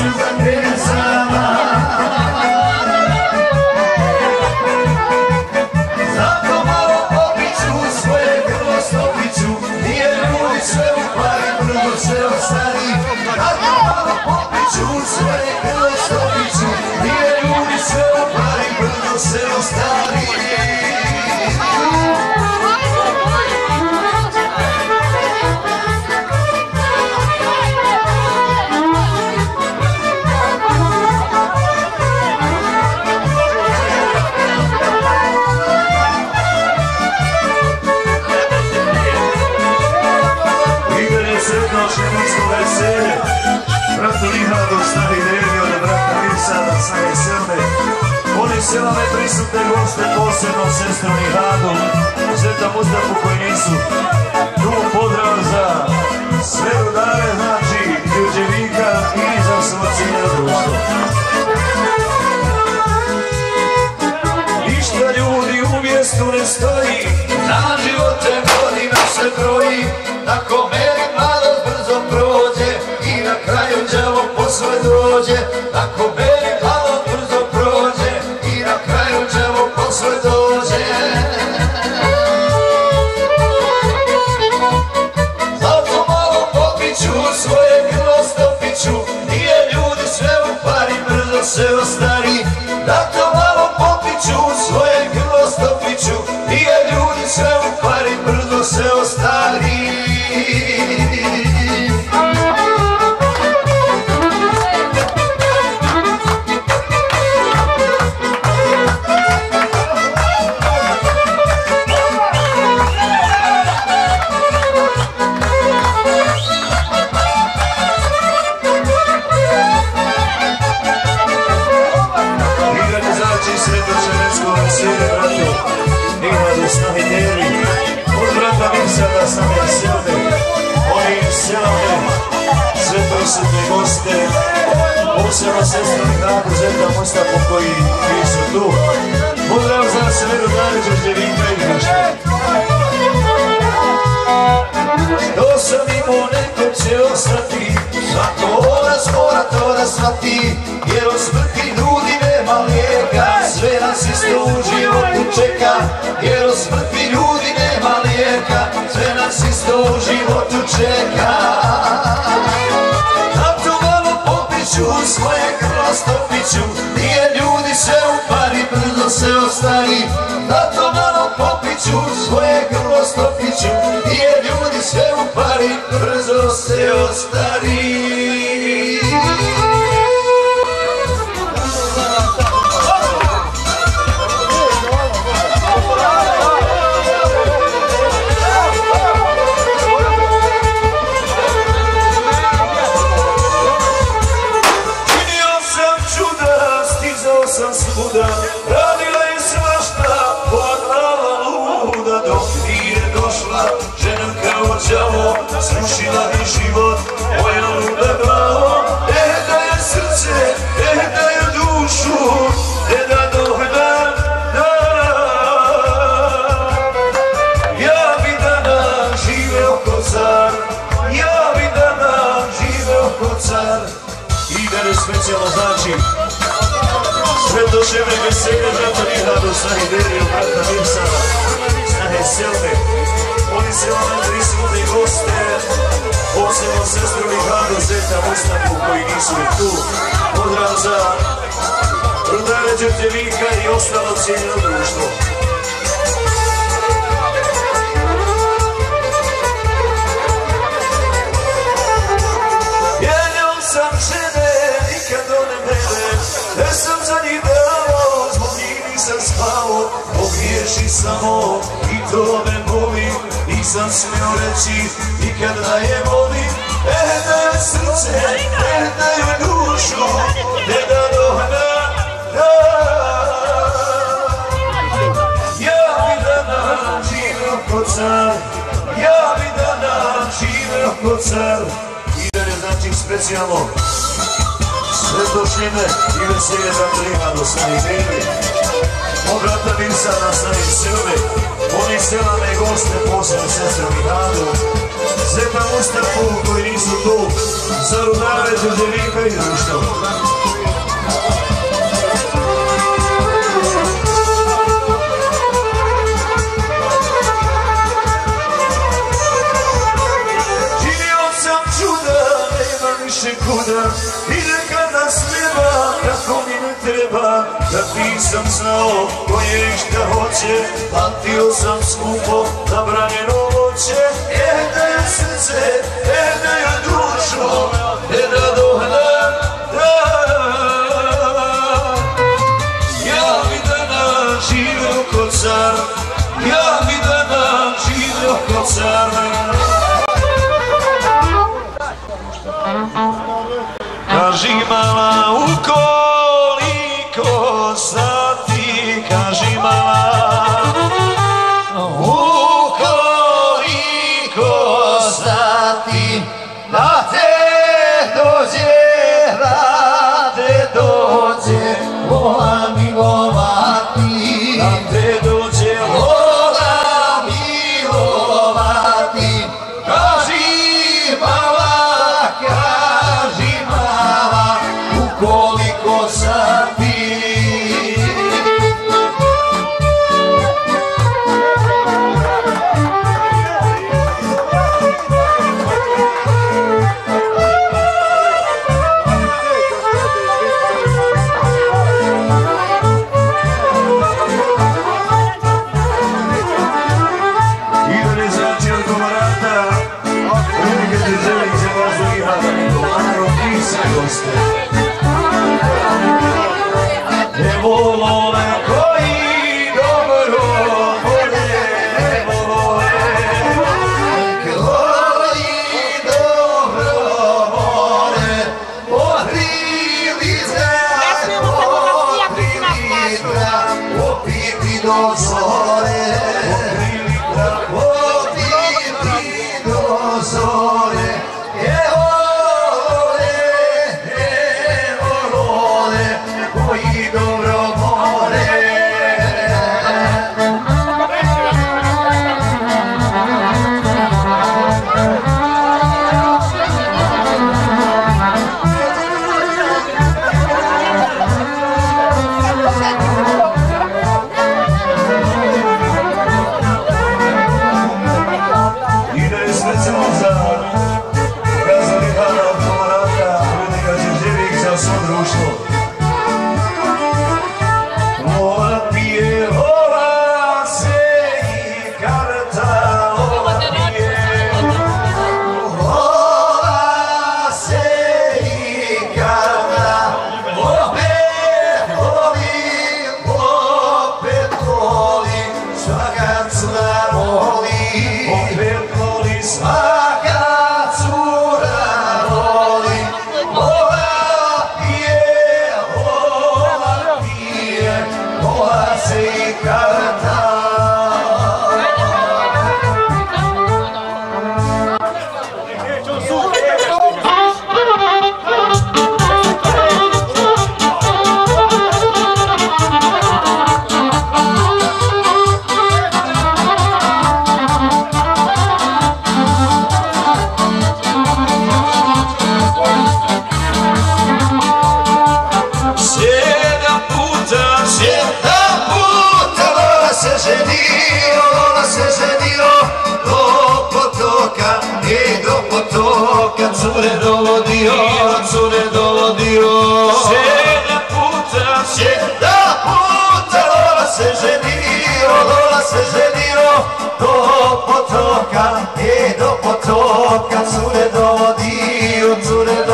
Yes. Posle dođe, tako meni goste. Posebno sestra Nihadu, Zeta Mustafa koji koji su tu. Pozdrav za sve rodare Đorđevika i društva. Što sam imao neko će ostati Svako nas mora to da shvati Jer od smrti ljudi nema lijeka Sve nas isto u životu čeka Jer od smrti ljudi nema lijeka Sve nas isto u životu čeka popiću svoje grlo stopiću Nije ljudi sve u pari brzo se ostari. Zato malo popiću svoje grlo stopiću Nije ljudi sve u pari brzo se ostari specijalno znači sve šebre veselje, brata Rihadu, snahe Derio, brata Mirsana, snahe Selme. Oni se vam prisutni goste, posebno sestru Rihadu, Zeta Mustafu koji nisu tu. Pozdrav za rudare i ostalo cijeljeno društvo. Za dao, zbog njih nisam spao, pogriješi samo i to me boli, nisam smio reći nikad da je volim, e da je srce, e da je dušu, ne da dohna, da. Ja bi danas živio ko car, ja bi danas živio ko car, Igor je znači specijalno sve dušine i veselje za klima do svojih bebi. Obrata Vinsa na svojih Srbi, oni sela me goste posebno sestrom i nadu. Zeta Mustafu koji nisu tu, za rudare Đuđevika i društvo. Yeah. Kad nisam znao ko je šta hoće Patio sam skupo zabranjeno voće. E da je srce, e da ja dušo. Dios. Ed dopo tocca sulle do di un sulle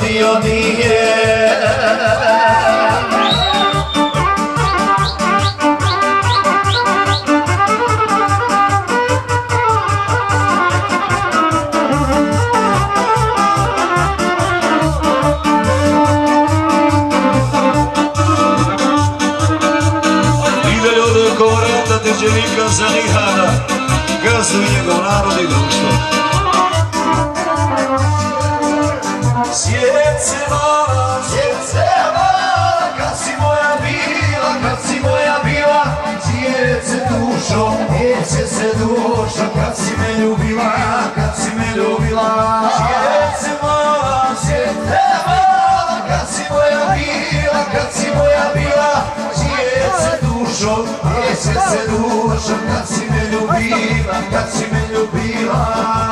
diyor diye dušo, mjesec se dušam kad si me ljubila, kad si me ljubila.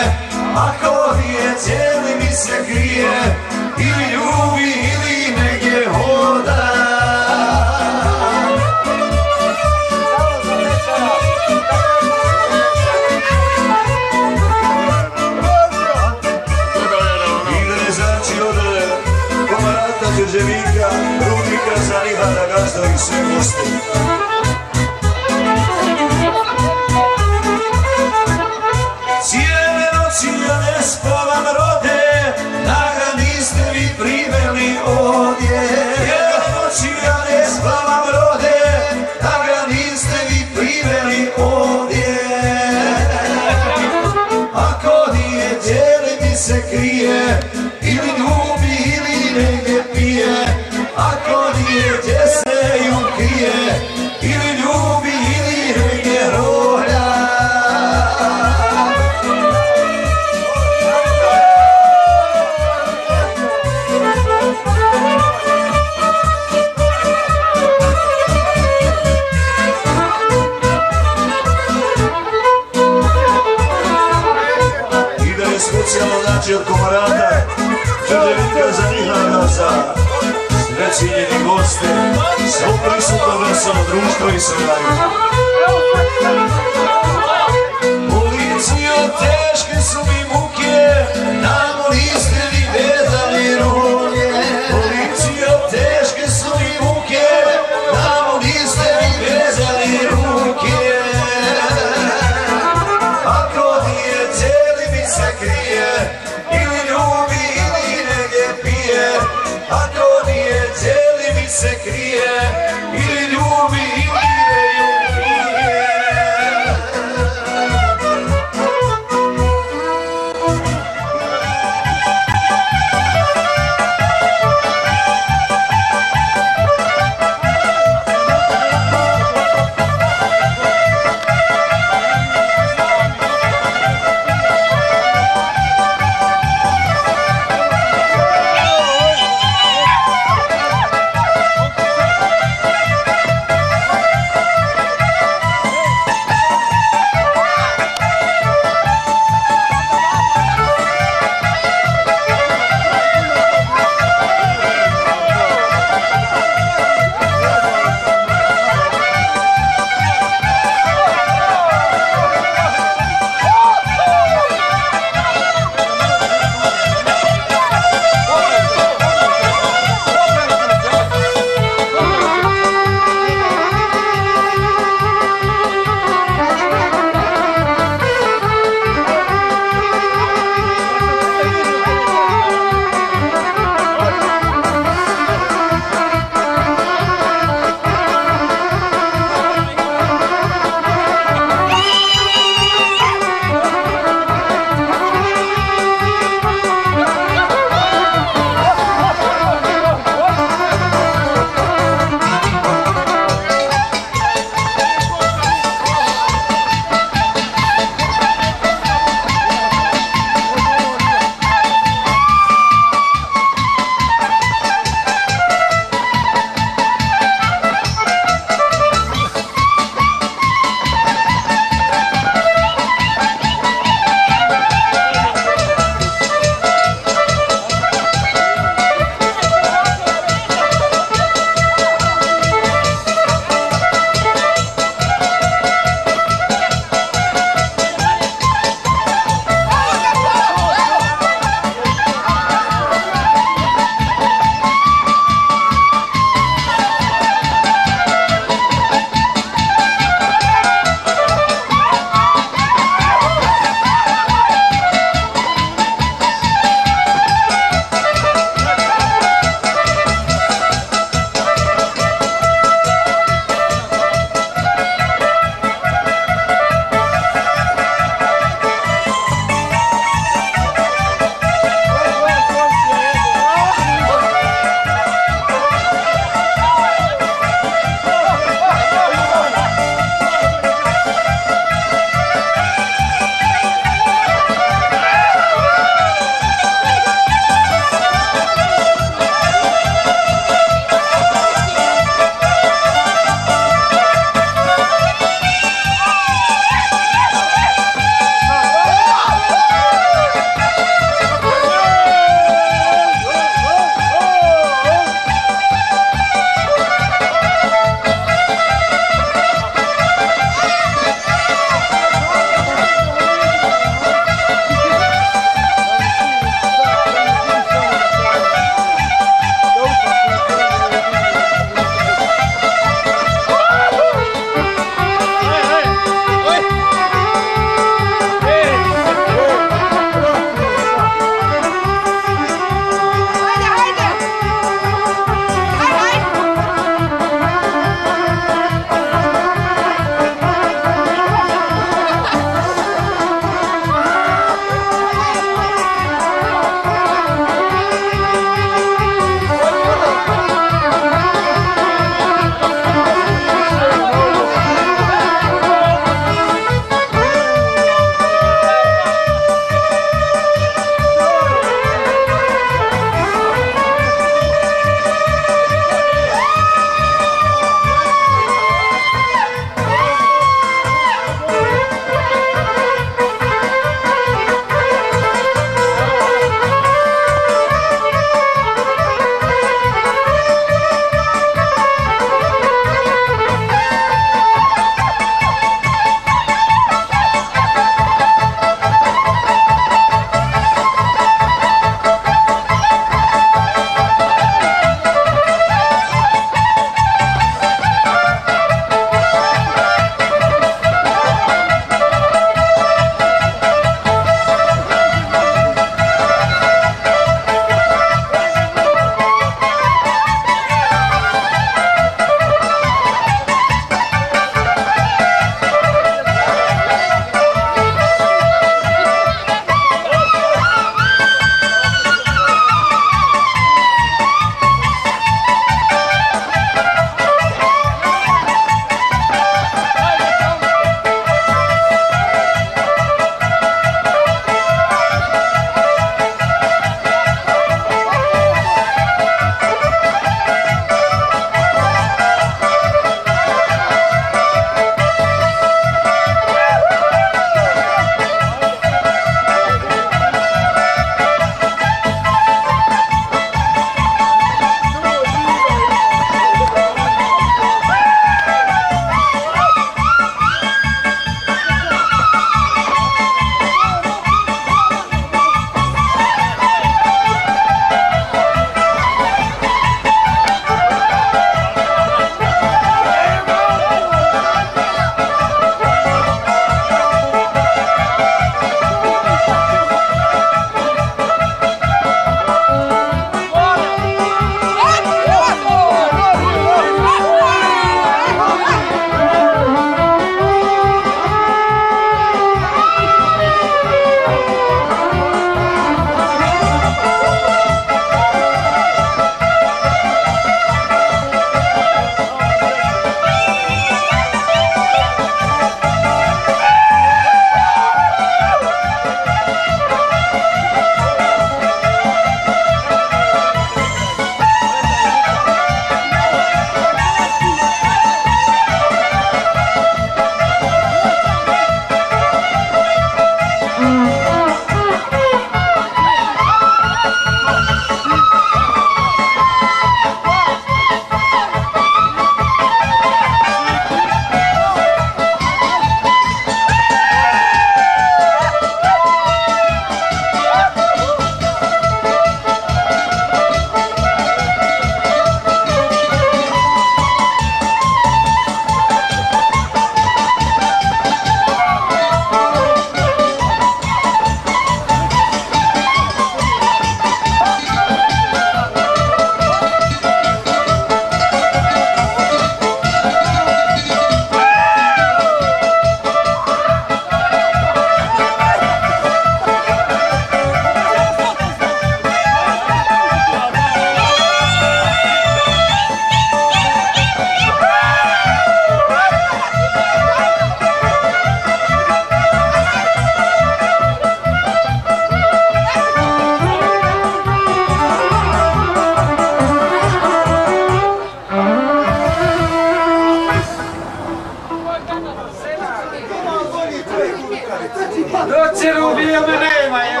До церубі мене, моя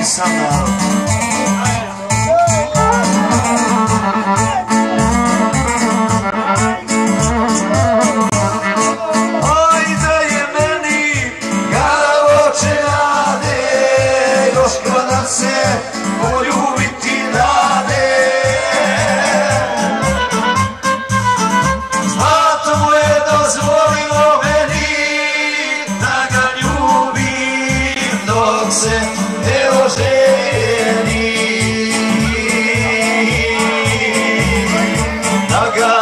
i Da ga